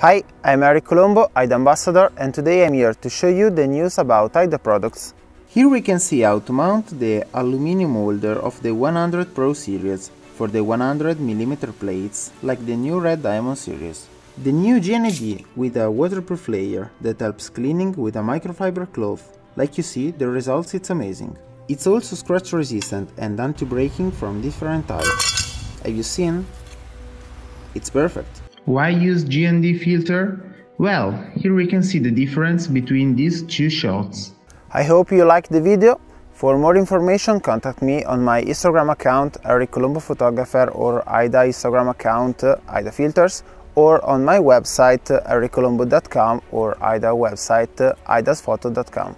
Hi, I'm Erik Colombo, Haida Ambassador, and today I'm here to show you the news about Haida products. Here we can see how to mount the aluminum holder of the 100 Pro series for the 100mm plates, like the new Red Diamond series. The new GND with a waterproof layer that helps cleaning with a microfiber cloth. Like you see, the results it's amazing. It's also scratch resistant and anti-breaking from different types. Have you seen? It's perfect. Why use GND filter? Well, here we can see the difference between these two shots. I hope you liked the video. For more information, contact me on my Instagram account, Erik Colombo Photographer, or Haida Instagram account, uh, Haida Filters, or on my website, uh, erikcolombo.com, or Haida website, uh, aidasphoto.com.